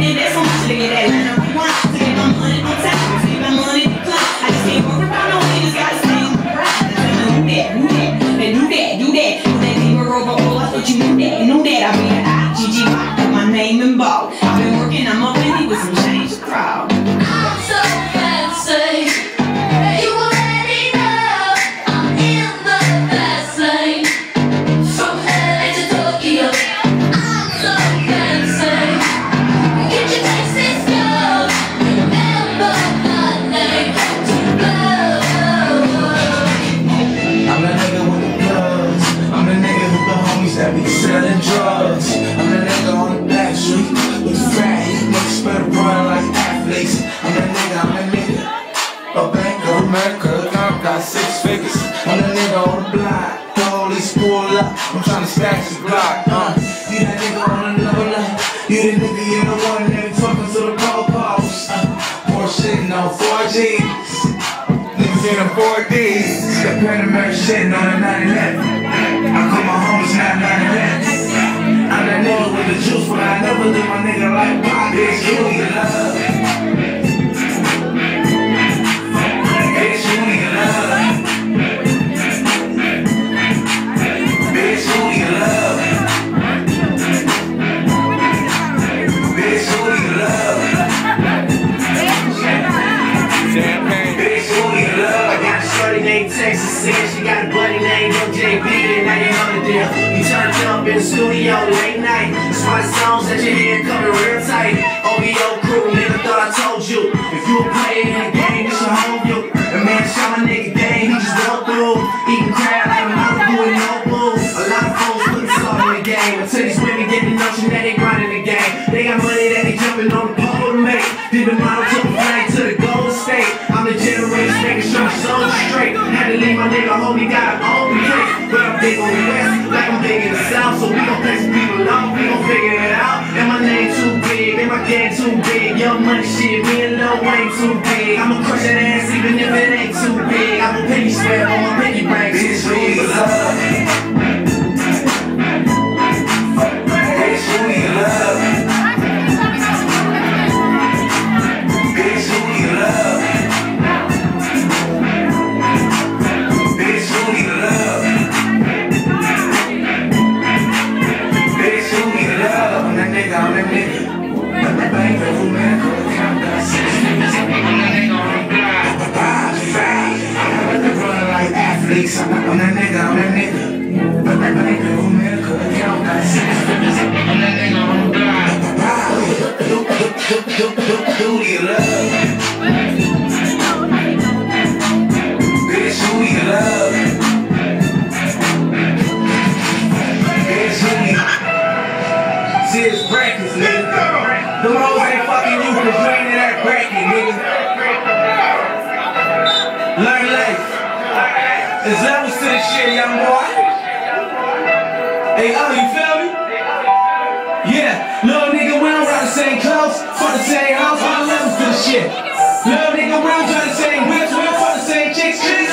and that be selling drugs. I'm the nigga on the back street the fat heat niggas better run like athletes. I'm the nigga, I'm the nigga. A bank of America, account got six figures. I'm the nigga on the block. The police pull up. I'm trying to stack the block. Uh, you that nigga on another level. You the nigga, you the one that talking to the co-post. Uh, more shit, no 4Gs. Niggas in the 4Ds. The Panamera shitting on the 911. But I never live my nigga like Pop. Bitch, you love. MJB, and now you on the deal. You turned up in the studio late night. That's why the songs that you hear coming real tight. Oh, OVO crew, nigga, thought I told you. If you a Shit, me and Lil Wayne too big. I'ma crush that ass even if it ain't too big. I'm a penny swear on my penny bank Bitch, Learn life. There's levels to this shit, young boy. Hey, oh, you feel me? Yeah, little nigga, we don't ride the same clothes, for the same house, I love this shit. Little nigga, we don't drive the same whips, we don't fuck the same chicks, chicks.